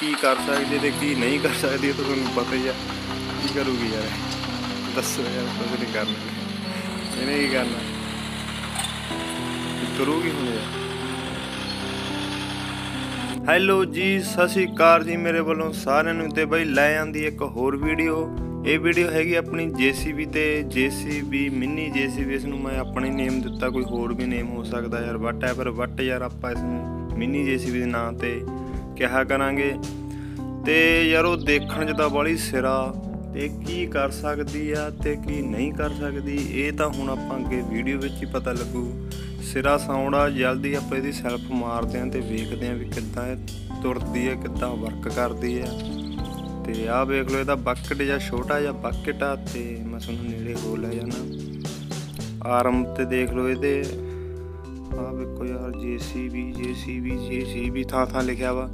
ਕੀ ਕਰ ਸਕਦੀ ਤੇ ਕੀ ਨਹੀਂ ਕਰ ਸਕਦੀ ਤਾਂ ਤੁਹਾਨੂੰ ਪਤਾ ਹੀ ਆ। ਕੀ ਕਰੂਗੀ ਯਾਰ? ਦੱਸੋ ਯਾਰ ਕੁਝ ਨਹੀਂ ਕਰਨਾ। ਇਹਨੇ ਕੀ ਕਰਨਾ? ਕਰੂਗੀ ਹੁਣ ਯਾਰ। ਹੈਲੋ ਜੀ, ਸਤਿ ਸ਼੍ਰੀ ਅਕਾਲ ਜੀ ਮੇਰੇ ਵੱਲੋਂ ਸਾਰਿਆਂ ਨੂੰ ਤੇ ਬਈ ਲੈ ਆਂਦੀ ਇੱਕ ਹੋਰ ਵੀਡੀਓ। ਇਹ ਵੀਡੀਓ ਹੈਗੀ ਆਪਣੀ ਜੀਸੀਬੀ ਤੇ ਜੀਸੀਬੀ, ਮਿੰਨੀ ਜੀਸੀਬੀ। ਇਸ ਨੂੰ ਮੈਂ ਆਪਣੇ ਨੇਮ ਦਿੱਤਾ, ਕੋਈ ਹੋਰ ਵੀ ਨੇਮ ਹੋ ਸਕਦਾ ਯਾਰ। ਵਟ ਐਵਰ ਵਟ ਯਾਰ ਆਪਾਂ ਇਸ ਨੂੰ ਮਿੰਨੀ ਜੀਸੀਬੀ ਦੇ ਨਾਂ ਤੇ ਕਿਹਾ ਕਰਾਂਗੇ। ਤੇ ਯਾਰ ਉਹ ਦੇਖਣ 'ਚ ਤਾਂ ਬੜੀ ਸਿਰਾ, ਤੇ ਕੀ ਕਰ ਸਕਦੀ ਆ ਤੇ ਕੀ ਨਹੀਂ ਕਰ ਸਕਦੀ, ਇਹ ਤਾਂ ਹੁਣ ਆਪਾਂ ਅੱਗੇ ਵੀਡੀਓ ਵਿੱਚ ਹੀ ਪਤਾ ਲੱਗੂ। ਸਿਰਾ ਸਾਊਂਡ ਆ, ਜਲਦੀ ਆਪਾਂ ਇਹਦੀ ਸੈਲਫ ਮਾਰਦੇ ਆਂ ਤੇ ਵੇਖਦੇ ਆਂ ਵੀ ਕਿੱਦਾਂ ਇਹ ਤੁਰਦੀ ਹੈ ਕਿੱਦਾਂ ਵਰਕ ਕਰਦੀ ਹੈ ਤੇ ਆਹ ਵੇਖ ਲਓ, ਇਹਦਾ ਬਕਟ ਜਾਂ ਛੋਟਾ ਜਿਹਾ ਬਕਟ ਆ ਤੇ ਮੈਂ ਤੁਹਾਨੂੰ ਨੇੜੇ ਹੋ ਲੈ ਜਾਣਾ ਆਰਮ ਤੇ ਦੇਖ ਲਓ ਇਹਦੇ। ਆਹ ਵੇਖੋ ਯਾਰ ਜੀਸੀਬੀ ਜੀਸੀਬੀ ਜੀਸੀਬੀ ਥਾਂ ਥਾਂ ਲਿਖਿਆ ਵਾ।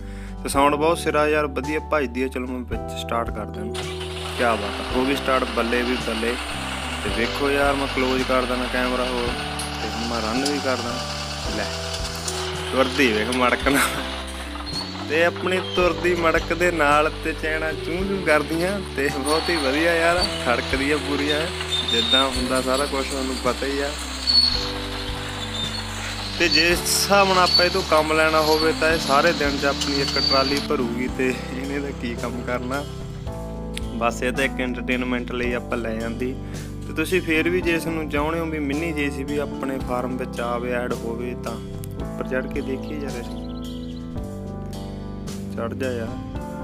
ਸਾਊਂਡ ਬਹੁਤ ਸਿਰਾ ਯਾਰ, ਵਧੀਆ ਭਜਦੀ ਹੈ ਚਲੋ ਮੈਂ ਵਿੱਚ ਸਟਾਰਟ ਕਰ ਦਿੰਦਾ। ਕੀ ਬਾਤ ਆ। ਹੋ ਗਈ ਸਟਾਰਟ ਬੱਲੇ ਵੀ ਬੱਲੇ। ਤੇ ਵੇਖੋ ਯਾਰ, ਮੈਂ ਕਲੋਜ਼ ਕਰ ਦਿੰਦਾ ਕੈਮਰਾ ਹੋਰ, ਤੇ ਮੈਂ ਰਨ ਵੀ ਕਰਦਾ ਲੈ, ਤੁਰਦੀ ਵੇਖ ਮੜਕਣਾ ਤੇ ਆਪਣੀ ਤੁਰਦੀ ਮੜਕ ਦੇ ਨਾਲ ਤੇ ਚੈਣਾ ਚੂੰ ਚੂੰ ਕਰਦੀਆਂ, ਤੇ ਬਹੁਤ ਹੀ ਵਧੀਆ ਯਾਰ, ਖੜਕਦੀਆਂ ਪੂਰੀਆਂ। ਜਿੱਦਾਂ ਹੁੰਦਾ ਸਾਰਾ ਕੁਝ ਤੁਹਾਨੂੰ ਪਤਾ ਹੀ ਆ। ਤੇ ਜੇ ਹਿਸਾਬ ਨਾਲ ਆਪਾਂ ਇਹ ਤੋਂ ਕੰਮ ਲੈਣਾ ਹੋਵੇ ਤਾਂ ਇਹ ਸਾਰੇ ਦਿਨ 'ਚ ਆਪਣੀ ਇੱਕ ਟਰਾਲੀ ਭਰੂਗੀ ਤੇ ਇਹਨੇ ਦਾ ਕੀ ਕੰਮ ਕਰਨਾ? ਬਸ ਇਹ ਤਾਂ ਇੱਕ ਐਂਟਰਟੇਨਮੈਂਟ ਲਈ ਆਪਾਂ ਲੈ ਜਾਂਦੀ। ਤੇ ਤੁਸੀਂ ਫੇਰ ਵੀ ਜੇ ਇਸ ਨੂੰ ਚਾਹੁੰਦੇ ਹੋ ਵੀ ਮਿੰਨੀ ਜੀਸੀਬੀ ਆਪਣੇ ਫਾਰਮ ਵਿੱਚ ਆਵੇ ਐਡ ਹੋਵੇ ਤਾਂ ਉੱਪਰ ਚੜ ਕੇ ਦੇਖੀਏ ਜਰਾ ਚੜ ਜਾ ਯਾਰ।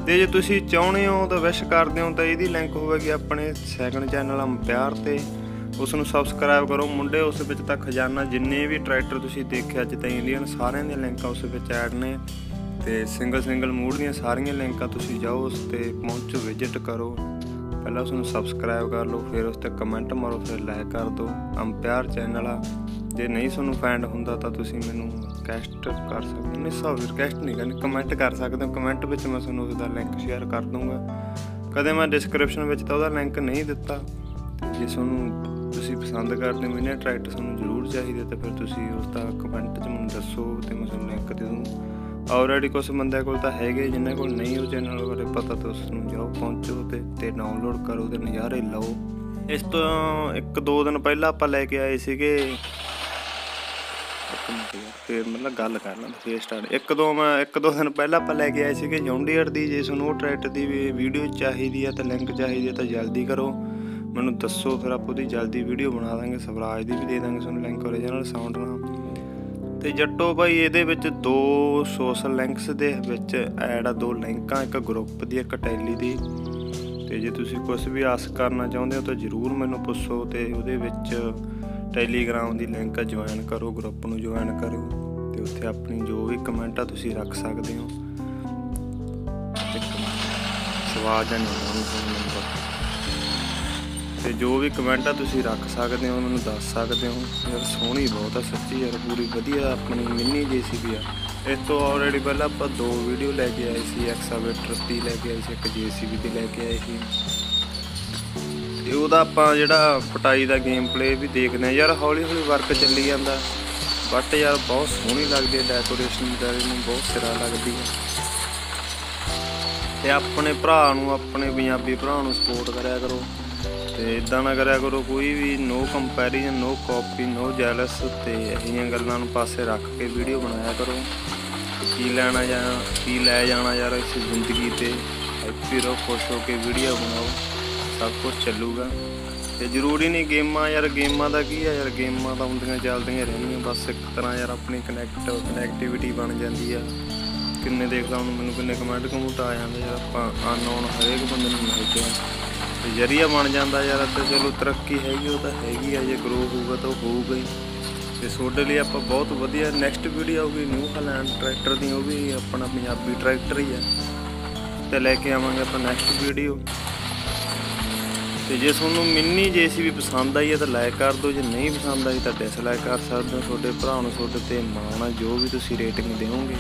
ਤੇ ਜੇ ਤੁਸੀਂ ਚਾਹੁੰਦੇ ਹੋ ਤਾਂ ਵਿਸ਼ ਕਰਦੇ ਹੋ ਤਾਂ ਇਹਦੀ ਲਿੰਕ ਹੋਵੇਗੀ ਆਪਣੇ ਸੈਕੰਡ ਚੈਨਲ ਅੰਪਿਆਰ ਤੇ। ਉਸ ਨੂੰ ਸਬਸਕ੍ਰਾਈਬ ਕਰੋ। ਮੁੰਡੇ, ਉਸ ਵਿੱਚ ਤਾਂ ਖਜ਼ਾਨਾ ਜਿੰਨੇ ਵੀ ਟਰੈਕਟਰ ਤੁਸੀਂ ਦੇਖਿਆ, ਅੱਜ ਤਾਂ ਇੰਡੀਅਨ ਸਾਰਿਆਂ ਦੀਆਂ ਲਿੰਕਾਂ ਉਸ ਵਿੱਚ ਐਡ ਨੇ। ਤੇ ਸਿੰਗਲ ਸਿੰਗਲ ਮੂਡ ਦੀਆਂ ਸਾਰੀਆਂ ਲਿੰਕਾਂ ਤੁਸੀਂ ਜਾਓ, ਉਸ ਤੇ ਪਹੁੰਚੋ ਵਿਜ਼ਿਟ ਕਰੋ। ਪਹਿਲਾਂ ਉਸ ਨੂੰ ਸਬਸਕ੍ਰਾਈਬ ਕਰ ਲਓ, ਫਿਰ ਉਸ ਤੇ ਕਮੈਂਟ ਮਾਰੋ, ਫਿਰ ਲਾਈਕ ਕਰ ਦਿਓ। ਅੰਪਿਆਰ ਚੈਨਲ ਆ। ਜੇ ਨਹੀਂ ਤੁਹਾਨੂੰ ਫੈਂਡ ਹੁੰਦਾ ਤਾਂ ਤੁਸੀਂ ਮੈਨੂੰ ਰਿਕਵੈਸਟ ਕਰ ਸਕਦੇ ਹੋ। ਨਹੀਂ, ਸੌ ਰਿਕਵੈਸਟ ਨਹੀਂ ਕਰਨੀ ਕਮੈਂਟ ਕਰ ਸਕਦੇ ਹੋ। ਕਮੈਂਟ ਵਿੱਚ ਮੈਂ ਤੁਹਾਨੂੰ ਉਹਦਾ ਲਿੰਕ ਸ਼ੇਅਰ ਕਰ ਦੂੰਗਾ ਕਦੇ ਮੈਂ ਡਿਸਕ੍ਰਿਪਸ਼ਨ ਵਿੱਚ ਤਾਂ ਉਹਦਾ ਲਿੰਕ ਨਹੀਂ ਦਿੱਤਾ। ਜੇ ਤੁਹਾਨੂੰ ਤੁਸੀਂ ਪਸੰਦ ਕਰਦੇ ਹੋ ਇਹਨਾਂ ਟਰੈਕਟਰ ਤੁਹਾਨੂੰ ਜ਼ਰੂਰ ਚਾਹੀਦਾ ਤਾਂ ਫਿਰ ਤੁਸੀਂ ਉਸ ਦਾ ਕਮੈਂਟ 'ਚ ਮੈਨੂੰ ਦੱਸੋ ਤੇ ਮੈਂ ਤੁਹਾਨੂੰ ਲਿੰਕ ਦੇ ਦੂੰ। ਆਲਰੇਡੀ ਕੁਝ ਬੰਦਿਆਂ ਕੋਲ ਤਾਂ ਹੈਗੇ, ਜਿਨ੍ਹਾਂ ਕੋਲ ਨਹੀਂ ਉਹ ਚੈਨਲ ਬਾਰੇ ਪਤਾ ਤਾਂ ਉਸ ਨੂੰ ਜਾਓ, ਪਹੁੰਚੋ ਤੇ ਤੇ ਡਾਊਨਲੋਡ ਕਰੋ ਤੇ ਨਜ਼ਾਰੇ ਲਓ। ਇਸ ਤੋਂ ਇੱਕ ਦੋ ਦਿਨ ਪਹਿਲਾਂ ਆਪਾਂ ਲੈ ਕੇ ਆਏ ਸੀਗੇ। ਫਿਰ ਮਤਲਬ ਗੱਲ ਕਰ ਲਾਂ, ਫੇਰ ਸਟਾਰਟ ਇੱਕ ਦੋ ਮੈਂ, ਇੱਕ ਦੋ ਦਿਨ ਪਹਿਲਾਂ ਆਪਾਂ ਲੈ ਕੇ ਆਏ ਸੀਗੇ, ਜੌਂਡੀਅਰ ਦੀ, ਜੇ ਤੁਹਾਨੂੰ ਉਹ ਟਰੈਕਟਰ ਦੀ ਵੀਡੀਓ ਚਾਹੀਦੀ ਹੈ ਤਾਂ ਲਿੰਕ ਚਾਹੀਦੀ ਹੈ ਤਾਂ ਜਲਦੀ ਕਰੋ। ਮੈਨੂੰ ਦੱਸੋ, ਫਿਰ ਆਪਾਂ ਉਹਦੀ ਜਲਦੀ ਵੀਡੀਓ ਬਣਾ ਦਾਂਗੇ, ਸਵਰਾਜ ਦੀ ਵੀ ਦੇ ਦਾਂਗੇ ਤੁਹਾਨੂੰ ਲਿੰਕ ਓਰੀਜਨਲ ਸਾਊਂਡ ਨਾਲ। ਤੇ ਜੱਟੋ ਭਾਈ, ਇਹਦੇ ਵਿੱਚ ਦੋ ਸੋਸ਼ਲ ਲਿੰਕਸ ਦੇ ਵਿੱਚ ਐਡ ਆ ਦੋ ਲਿੰਕਾਂ ਇੱਕ ਗਰੁੱਪ ਦੀ, ਇੱਕ ਟੈਲੀ ਦੀ। ਤੇ ਜੇ ਤੁਸੀਂ ਕੁਝ ਵੀ ਆਸ ਕਰਨਾ ਚਾਹੁੰਦੇ ਹੋ ਤਾਂ ਜਰੂਰ ਮੈਨੂੰ ਪੁੱਛੋ ਤੇ ਉਹਦੇ ਵਿੱਚ ਟੈਲੀਗ੍ਰਾਮ ਦੀ ਲਿੰਕ ਆ ਜੁਆਇਨ ਕਰੋ ਗਰੁੱਪ ਨੂੰ ਜੁਆਇਨ ਕਰੋ ਤੇ ਉੱਥੇ ਆਪਣੀ ਜੋ ਵੀ ਕਮੈਂਟ ਆ ਤੁਸੀਂ ਰੱਖ ਸਕਦੇ ਹੋ। ਸਵਾਦ ਜਾਂ ਨਹੀਂ ਤੁਹਾਨੂੰ ਮੈਨੂੰ ਤੇ ਜੋ ਵੀ ਕਮੈਂਟ ਆ ਤੁਸੀਂ ਰੱਖ ਸਕਦੇ ਹੋ, ਮੈਨੂੰ ਦੱਸ ਸਕਦੇ ਹੋ। ਯਾਰ ਸੋਹਣੀ ਬਹੁਤ ਆ ਸੱਚੀ ਯਾਰ, ਪੂਰੀ ਵਧੀਆ ਆਪਣੀ ਮਿੰਨੀ ਜੀਸੀਬੀ ਆ। ਇਸ ਤੋਂ ਆਲਰੇਡੀ ਪਹਿਲਾਂ ਆਪਾਂ ਦੋ ਵੀਡੀਓ ਲੈ ਕੇ ਆਏ ਸੀ ਐਕਸਾਵੇਟਰ ਦੀ ਲੈ ਕੇ ਆਏ ਸੀ, ਇੱਕ ਜੀਸੀਬੀ ਦੀ ਲੈ ਕੇ ਆਏ ਸੀ। ਤੇ ਉਹਦਾ ਆਪਾਂ ਜਿਹੜਾ ਪਟਾਈ ਦਾ ਗੇਮ ਪਲੇ ਵੀ ਦੇਖਦੇ ਆ ਯਾਰ ਹੌਲੀ ਹੌਲੀ ਵਰਕ ਚੱਲੀ ਜਾਂਦਾ। ਬਟ ਯਾਰ ਬਹੁਤ ਸੋਹਣੀ ਲੱਗਦੀ ਹੈ ਡੈਕੋਰੇਸ਼ਨ ਦਾ ਇਹਨੂੰ ਬਹੁਤ ਸਿਰਾ ਲੱਗਦੀ ਹੈ। ਤੇ ਆਪਣੇ ਭਰਾ ਨੂੰ, ਆਪਣੇ ਪੰਜਾਬੀ ਭਰਾ ਨੂੰ ਸਪੋਰਟ ਕਰਿਆ ਕਰੋ। ਤੇ ਇਦਾਂ ਨਾ ਕਰਿਆ ਕਰੋ, ਕੋਈ ਵੀ no comparison no copy no jealous ਤੇ ਇਹੀਆਂ ਗੱਲਾਂ ਨੂੰ ਪਾਸੇ ਰੱਖ ਕੇ ਵੀਡੀਓ ਬਣਾਇਆ ਕਰੋ। ਕੀ ਲੈਣਾ ਜਾਂ ਕੀ ਲੈ ਜਾਣਾ ਯਾਰ ਇਸ ਜ਼ਿੰਦਗੀ ਤੇ? ਹੈਪੀ ਰਹੋ, ਖੁਸ਼ ਹੋ ਕੇ ਵੀਡੀਓ ਬਣਾਓ। ਸਭ ਕੁਝ ਚੱਲੂਗਾ। ਤੇ ਜ਼ਰੂਰੀ ਨਹੀਂ ਗੇਮਾਂ ਯਾਰ, ਗੇਮਾਂ ਦਾ ਕੀ ਆ ਯਾਰ? ਗੇਮਾਂ ਤਾਂ ਹੁੰਦੀਆਂ ਚੱਲਦੀਆਂ ਰਹਿੰਦੀਆਂ, ਬਸ ਇੱਕ ਤਰ੍ਹਾਂ ਯਾਰ ਆਪਣੀ ਕਨੈਕਟ ਕਨੈਕਟੀਵਿਟੀ ਬਣ ਜਾਂਦੀ ਆ। ਕਿੰਨੇ ਦੇਖਦਾ ਹੁਣ ਮੈਨੂੰ, ਕਿੰਨੇ ਕਮੈਂਟ ਕਮੂਟ ਆ ਜਾਂਦੇ ਯਾਰ ਆਪਾਂ ਅਨਨੋਨ ਹਰੇਕ ਬੰਦੇ ਨੂੰ ਮਿਲਦੇ ਆ। ਜਰੀਆ ਬਣ ਜਾਂਦਾ ਯਾਰ ਤੇ ਚਲੋ ਤਰੱਕੀ ਹੈਗੀ, ਉਹ ਤਾਂ ਹੈਗੀ ਆ, ਜੇ ਗਰੋ ਹੋਊਗਾ ਤਾਂ ਉਹ ਹੋਊਗਾ ਹੀ। ਤੇ ਤੁਹਾਡੇ ਲਈ ਆਪਾਂ ਬਹੁਤ ਵਧੀਆ ਨੈਕਸਟ ਵੀਡੀਓ ਆਊਗੀ ਨਿਊ ਹਾਲੈਂਡ ਟਰੈਕਟਰ ਦੀ, ਉਹ ਵੀ ਆਪਣਾ ਪੰਜਾਬੀ ਟਰੈਕਟਰ ਹੀ ਆ। ਤੇ ਲੈ ਕੇ ਆਵਾਂਗੇ ਆਪਾਂ ਨੈਕਸਟ ਵੀਡੀਓ ਤੇ ਜੇ ਤੁਹਾਨੂੰ ਮਿੰਨੀ ਜੇਸੀਬੀ ਪਸੰਦ ਆਈ ਹੈ, ਤਾਂ ਲਾਈਕ ਕਰ ਦਿਓ, ਜੇ ਨਹੀਂ ਪਸੰਦ ਆਈ, ਤਾਂ ਡਿਸਲਾਈਕ ਕਰ ਸਕਦੇ ਹੋ। ਤੁਹਾਡੇ ਭਰਾ ਨੂੰ, ਤੁਹਾਡੇ ਤੇ ਮਾਣ ਆ, ਜੋ ਵੀ ਤੁਸੀਂ ਰੇਟਿੰਗ ਦਿਓਗੇ।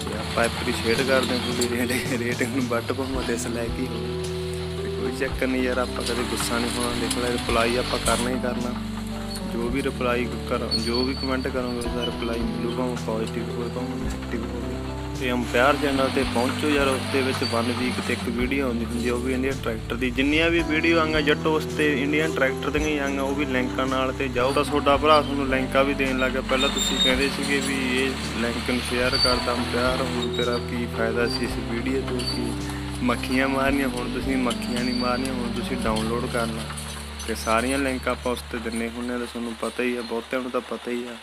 ਤੇ ਆਪਾਂ ਐਪਰੀਸ਼ੀਏਟ ਕਰਦੇ ਹਾਂ ਤੁਹਾਡੀ ਰੇਟਿੰਗ ਨੂੰ ਬੱਟ ਭਾਵੇਂ ਡਿਸਲਾਈਕ ਹੀ ਹੋਵੇ ਕੋਈ ਚੱਕਰ ਨਹੀਂ ਯਾਰ, ਆਪਾਂ ਕਦੇ ਗੁੱਸਾ ਨਹੀਂ ਹੋਣਾ। ਦੇਖ ਲੈ ਰਿਪਲਾਈ ਆਪਾਂ ਕਰਨਾ ਹੀ ਕਰਨਾ। ਜੋ ਵੀ ਰਿਪਲਾਈ ਕਰ, ਜੋ ਵੀ ਕਮੈਂਟ ਕਰੋਗੇ, ਉਹਦਾ ਰਿਪਲਾਈ ਮਿਲੂਗਾ ਭਾਵੇਂ ਪੋਜ਼ਿਟਿਵ ਹੋਵੇ ਭਾਵੇਂ ਨੈਗੇਟਿਵ ਹੋਵੇ ਤੇ ਅੰਪਾਇਰ ਚੈਨਲ ਤੇ ਪਹੁੰਚੋ ਯਾਰ ਉਸ ਦੇ ਵਿੱਚ ਵਨ ਵੀਕ ਤੇ ਇੱਕ ਵੀਡੀਓ ਆਉਂਦੀ ਹੁੰਦੀ ਉਹ ਵੀ ਇੰਡੀਅਨ ਟਰੈਕਟਰ ਦੀ। ਜਿੰਨੀਆਂ ਵੀ ਵੀਡੀਓ ਆਈਆਂ, ਜੱਟੋ ਉਸ ਤੇ ਇੰਡੀਅਨ ਟਰੈਕਟਰ ਦੀਆਂ ਹੀ ਆਈਆਂ, ਉਹ ਵੀ ਲਿੰਕਾਂ ਨਾਲ ਤੇ ਜਾਓ। ਤਾਂ ਤੁਹਾਡਾ ਭਰਾ ਤੁਹਾਨੂੰ ਲਿੰਕਾਂ ਵੀ ਦੇਣ ਲੱਗਾ। ਪਹਿਲਾਂ ਤੁਸੀਂ ਕਹਿੰਦੇ ਸੀਗੇ ਵੀ ਇਹ ਲਿੰਕ ਨੂੰ ਸ਼ੇਅਰ ਕਰਦਾ ਅੰਪਾਇਰ ਹੁਣ ਤੇਰਾ ਕੀ ਫਾਇਦਾ ਸੀ ਇਸ ਵੀਡੀਓ ਤੋਂ? ਕੀ ਮੱਖੀਆਂ ਮਾਰਨੀਆਂ, ਹੁਣ ਤੁਸੀਂ ਮੱਖੀਆਂ ਨਹੀਂ ਮਾਰਨੀਆਂ, ਹੁਣ ਤੁਸੀਂ ਡਾਊਨਲੋਡ ਕਰਨਾ। ਤੇ ਸਾਰੀਆਂ ਲਿੰਕ ਆਪਾਂ ਉਸ ਤੇ ਦਿੰਨੇ ਹੁੰਨੇ ਆ, ਤਾਂ ਤੁਹਾਨੂੰ ਪਤਾ ਹੀ ਆ, ਬਹੁਤਿਆਂ ਨੂੰ ਤਾਂ ਪਤਾ ਹੀ ਆ।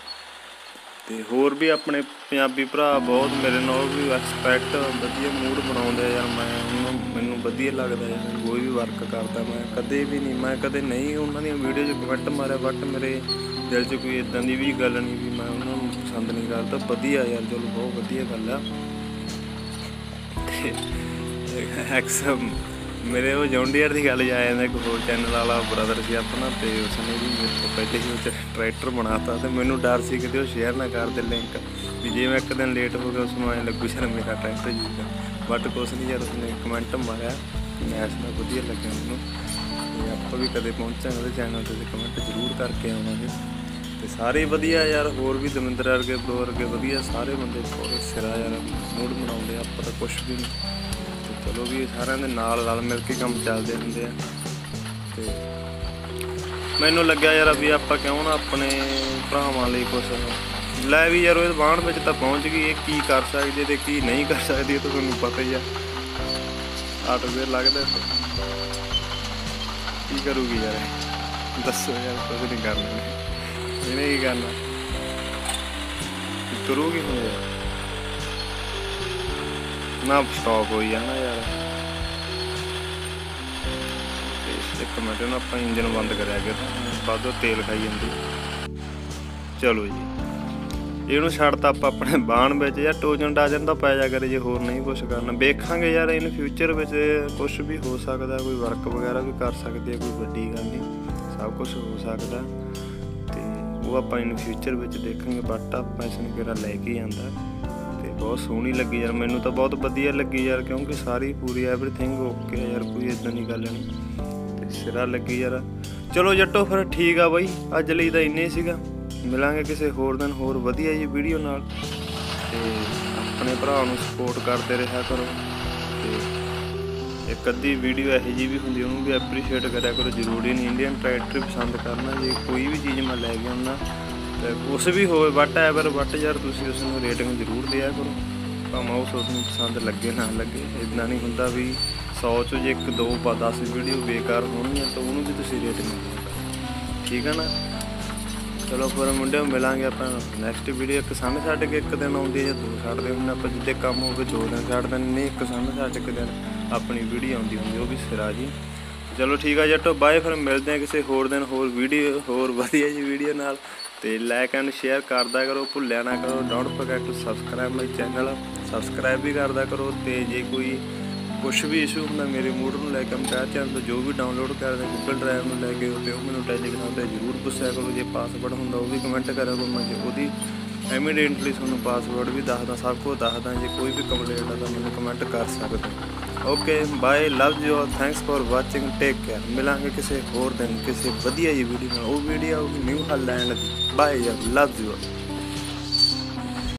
ਤੇ ਹੋਰ ਵੀ ਆਪਣੇ ਪੰਜਾਬੀ ਭਰਾ ਬਹੁਤ ਮੇਰੇ ਨਾਲ ਵੀ ਐਕਸਪੈਕਟ ਵਧੀਆ ਮੂਡ ਬਣਾਉਂਦੇ ਆ ਯਾਰ। ਮੈਂ ਉਹਨਾਂ, ਮੈਨੂੰ ਵਧੀਆ ਲੱਗਦਾ ਯਾਰ, ਕੋਈ ਵੀ ਵਰਕ ਕਰਦਾ, ਮੈਂ ਕਦੇ ਵੀ ਨਹੀਂ, ਮੈਂ ਕਦੇ ਨਹੀਂ ਉਹਨਾਂ ਦੀਆਂ ਵੀਡੀਓ 'ਚ ਕਮੈਂਟ ਮਾਰਿਆ ਬਟ ਮੇਰੇ ਦਿਲ 'ਚ ਕੋਈ ਇਦਾਂ ਦੀ ਵੀ ਗੱਲ ਨਹੀਂ ਵੀ ਮੈਂ ਉਹਨਾਂ ਨੂੰ ਪਸੰਦ ਨਹੀਂ ਕਰਦਾ। ਵਧੀਆ ਯਾਰ, ਚਲੋ ਬਹੁਤ ਵਧੀਆ ਗੱਲ ਆ। ਐਕਸ ਮੇਰੇ ਉਹ ਜੌਂਡੀਅਰ ਦੀ ਗੱਲ ਜਾ ਜਾਂਦਾ ਇੱਕ ਹੋਰ ਚੈਨਲ ਵਾਲਾ ਬ੍ਰਦਰ ਸੀ ਆਪਣਾ ਤੇ ਉਸਨੇ ਵੀ ਮੇਰੇ ਤੋਂ ਪਹਿਲੇ ਹੀ ਉਹ 'ਚ ਟਰੈਕਟਰ ਬਣਾਤਾ ਤੇ ਮੈਨੂੰ ਡਰ ਸੀ ਕਿਤੇ ਉਹ ਸ਼ੇਅਰ ਨਾ ਕਰ ਦੇ ਲਿੰਕ ਵੀ ਜੇ ਮੈਂ ਇੱਕ ਦਿਨ ਲੇਟ ਹੋ ਗਿਆ, ਉਸ ਨੂੰ ਐਂ ਲੱਗੂ ਸ਼ਰਮ ਮੇਰਾ ਟਰੈਕਟਰ ਜੂਗਾ ਬਟ ਕੁਛ ਨਹੀਂ ਯਾਰ, ਉਸਨੇ ਕਮੈਂਟ ਮਾਰਿਆ ਮੈਚ ਦਾ ਵਧੀਆ ਲੱਗਿਆ ਮੈਨੂੰ। ਤੇ ਆਪਾਂ ਵੀ ਕਦੇ ਪਹੁੰਚਾਂਗੇ ਉਹਦੇ ਚੈਨਲ ਤੇ ਕਮੈਂਟ ਜ਼ਰੂਰ ਕਰਕੇ ਆਵਾਂਗੇ। ਤੇ ਸਾਰੇ ਵਧੀਆ ਯਾਰ, ਹੋਰ ਵੀ ਦਮਿੰਦਰ ਵਰਗੇ ਬਰੋ ਵਰਗੇ ਵਧੀਆ ਸਾਰੇ ਬੰਦੇ ਬਹੁਤ ਸਿਰਾ ਯਾਰ ਮੂਡ ਬਣਾਉਂਦੇ ਆਪਾਂ ਤਾਂ ਕੁਛ ਵੀ ਨਹੀਂ ਚਲੋ ਵੀ ਸਾਰਿਆਂ ਦੇ ਨਾਲ ਰਲ ਮਿਲ ਕੇ ਕੰਮ ਚੱਲਦੇ ਹੁੰਦੇ ਆ। ਤੇ ਮੈਨੂੰ ਲੱਗਿਆ ਯਾਰ ਵੀ ਆਪਾਂ ਕਿਉਂ ਨਾ ਆਪਣੇ ਭਰਾਵਾਂ ਲਈ ਕੁਛ ਲੈ ਵੀ ਯਾਰ ਉਹ ਬਾਣ ਵਿੱਚ ਤਾਂ ਪਹੁੰਚ ਗਈ, ਇਹ ਕੀ ਕਰ ਸਕਦੇ ਤੇ ਕੀ ਨਹੀਂ ਕਰ ਸਕਦੇ ਇਹ ਤਾਂ ਤੁਹਾਨੂੰ ਪਤਾ ਹੀ ਆ। ਆਟ ਦੇ ਲੱਗਦਾ। ਕੀ ਕਰੂਗੀ ਯਾਰ ਦੱਸੋ ਯਾਰ ਕੁਝ ਨਹੀਂ ਕਰਨਾ। ਇਹਨੇ। ਕੀ ਕਰਨਾ? ਕੀ ਕਰੂਗੀ ਹੁਣ ਯਾਰ ਨਾ ਸਟਾਪ ਹੋਈ ਆ ਨਾ ਯਾਰ। ਇੱਕ ਮਿੰਟ ਨਾ ਆਪਾਂ ਇੰਜਨ ਬੰਦ ਕਰਿਆ ਕਿ ਬਾਦੋਂ ਤੇਲ ਖਾਈ ਜਾਂਦੀ। ਚਲੋ ਜੀ। ਇਹਨੂੰ ਛੱਡਤਾ ਆਪਾਂ ਆਪਣੇ ਬਾਣ ਵਿੱਚ ਜਾਂ ਟੋਜਨ ਡਾਜਨ ਦਾ ਪੈ ਜਾ ਕਰੇ ਜੇ ਹੋਰ ਨਹੀਂ ਕੁਝ ਕਰਨਾ। ਵੇਖਾਂਗੇ ਯਾਰ ਇਨ ਫਿਊਚਰ ਵਿੱਚ ਕੁਝ ਵੀ ਹੋ ਸਕਦਾ, ਕੋਈ ਵਰਕ ਵਗੈਰਾ ਵੀ ਕਰ ਸਕਦੇ ਆ, ਕੋਈ ਵੱਡੀ ਗੱਲ ਨਹੀਂ। ਸਭ ਕੁਝ ਹੋ ਸਕਦਾ। ਤੇ ਉਹ ਆਪਾਂ ਇਨ ਫਿਊਚਰ ਵਿੱਚ ਦੇਖਾਂਗੇ ਬਟ ਆਪਾਂ ਇਸ ਨੂੰ ਕਿਹੜਾ ਲੈ ਕੇ ਜਾਂਦਾ ਬਹੁਤ ਸੋਹਣੀ ਲੱਗੀ ਯਾਰ, ਮੈਨੂੰ ਤਾਂ ਬਹੁਤ ਵਧੀਆ ਲੱਗੀ ਯਾਰ, ਕਿਉਂਕਿ ਸਾਰੀ ਪੂਰੀ ਐਵਰੀਥਿੰਗ ਓਕੇ ਯਾਰ, ਕੋਈ ਇਦਾਂ ਦੀ ਗੱਲ ਨਹੀਂ। ਤੇ ਸਿਰਾ ਲੱਗੀ ਯਾਰ। ਚਲੋ ਜੱਟੋ, ਫਿਰ ਠੀਕ ਆ ਬਾਈ, ਅੱਜ ਲਈ ਤਾਂ ਇੰਨੇ ਹੀ ਸੀਗਾ। ਮਿਲਾਂਗੇ ਕਿਸੇ ਹੋਰ ਦਿਨ ਹੋਰ ਵਧੀਆ ਜੀ ਵੀਡੀਓ ਨਾਲ। ਤੇ ਆਪਣੇ ਭਰਾ ਨੂੰ ਸਪੋਰਟ ਕਰਦੇ ਰਿਹਾ ਕਰੋ। ਤੇ ਇੱਕ ਅੱਧੀ ਵੀਡੀਓ ਇਹੋ ਜਿਹੀ ਵੀ ਹੁੰਦੀ, ਉਹਨੂੰ ਵੀ ਐਪਰੀਸ਼ੀਏਟ ਕਰਿਆ ਕਰੋ। ਜ਼ਰੂਰੀ ਨਹੀਂ ਇੰਡੀਅਨ ਟਰੈਕਟਰ ਪਸੰਦ ਕਰਨਾ, ਜੇ ਕੋਈ ਵੀ ਚੀਜ਼ ਮੈਂ ਲੈ ਕੇ ਆਉਣਾ ਤੇ ਕੁਛ ਵੀ ਹੋਵੇ ਵੱਟ ਐਵਰ ਵੱਟ ਯਾਰ ਤੁਸੀਂ ਉਸ ਨੂੰ ਰੇਟਿੰਗ ਜ਼ਰੂਰ ਦਿਆ ਕਰੋ। ਭਾਵੇਂ ਉਸ ਨੂੰ ਪਸੰਦ ਲੱਗੇ, ਨਾ ਲੱਗੇ ਇਦਾਂ ਨਹੀਂ ਹੁੰਦਾ ਵੀ 100 ਚੋਂ ਜੇ ਇੱਕ, ਦੋ ਪਾ 10 ਵੀਡੀਓ ਬੇਕਾਰ ਹੋਣਗੀਆਂ, ਤਾਂ ਉਹਨੂੰ ਵੀ ਤੁਸੀਂ ਰੇਟਿੰਗ ਠੀਕ ਹੈ ਨਾ? ਚਲੋ ਫਿਰ ਮੁੰਡਿਓ, ਮਿਲਾਂਗੇ ਆਪਾਂ ਨੈਕਸਟ ਵੀਡੀਓ ਇੱਕ ਸਾਹਮਣੇ ਛੱਡ ਕੇ ਇੱਕ ਦਿਨ ਆਉਂਦੀ ਹੈ ਜਾਂ ਦੋ ਛੱਡਦੇ ਹੁੰਦੇ ਆਪਾਂ ਜਿੱਦੇ ਕੰਮ ਹੋਵੇ, ਦੋ ਦਿਨ ਛੱਡ ਦਿੰਦੇ ਨਹੀਂ ਇੱਕ ਸਾਹਮਣੇ ਛੱਡ ਕੇ ਦਿਨ ਆਪਣੀ ਵੀਡੀਓ ਆਉਂਦੀ ਹੁੰਦੀ ਉਹ ਵੀ ਸਿਰਾ ਜੀ। ਚਲੋ ਠੀਕ ਆ ਜੱਟੋ ਬਾਏ ਫਿਰ ਮਿਲਦੇ ਆ ਕਿਸੇ ਹੋਰ ਦਿਨ, ਹੋਰ ਵੀਡੀਓ ਹੋਰ ਵਧੀਆ ਜੀ ਵੀਡੀਓ ਨਾਲ। ਤੇ ਲਾਈਕ ਐਂਡ ਸ਼ੇਅਰ ਕਰਦਾ ਕਰੋ, ਭੁੱਲਿਆ ਨਾ ਕਰੋ don't forget to subscribe my channel subscribe ਵੀ ਕਰਦਾ ਕਰੋ, ਤੇ ਜੇ ਕੋਈ ਕੁਝ ਵੀ ਇਸ਼ੂ ਹੁੰਦਾ, ਮੇਰੇ ਮੂਡ ਨੂੰ ਲੈ ਕੇ ਅੰਪਾਇਰ ਚੈਨਲ ਤੋਂ ਜੋ ਵੀ ਡਾਊਨਲੋਡ ਕਰਦੇ ਗੂਗਲ ਡਰਾਈਵ ਨੂੰ ਲੈ ਕੇ, ਤੇ ਉਹ ਮੈਨੂੰ ਟੈਲੀਗ੍ਰਾਮ ਤੇ ਜ਼ਰੂਰ ਪੁੱਛਿਆ ਕਰੋ, ਜੇ ਪਾਸਵਰਡ ਹੁੰਦਾ, ਉਹ ਵੀ ਕਮੈਂਟ ਕਰਿਆ ਕਰੋ, ਮੈਂ ਜੇ ਉਹਦੀ ਇਮੀਡੀਏਟਲੀ ਤੁਹਾਨੂੰ ਪਾਸਵਰਡ ਵੀ ਦੱਸਦਾ, ਸਭ ਕੁਝ ਦੱਸਦਾ, ਜੇ ਕੋਈ ਵੀ ਕੰਪਲੇਂਟ ਆ, ਤਾਂ ਮੈਨੂੰ ਕਮੈਂਟ ਕਰ ਸਕਦੇ okay bye love you all thanks for watching take care ਮਿਲਾਂਗੇ ਕਿਸੇ ਹੋਰ ਦਿਨ ਕਿਸੇ ਵਧੀਆ ਜੀ ਵੀਡੀਓ ਨਾਲ ਉਹ ਵੀਡੀਓ ਆਊਗੀ ਨਿਊ ਹਾਲੈਂਡ ਦੀ ਬਾਏ ਯਾਰ ਲਵ ਯੂ ਆਲ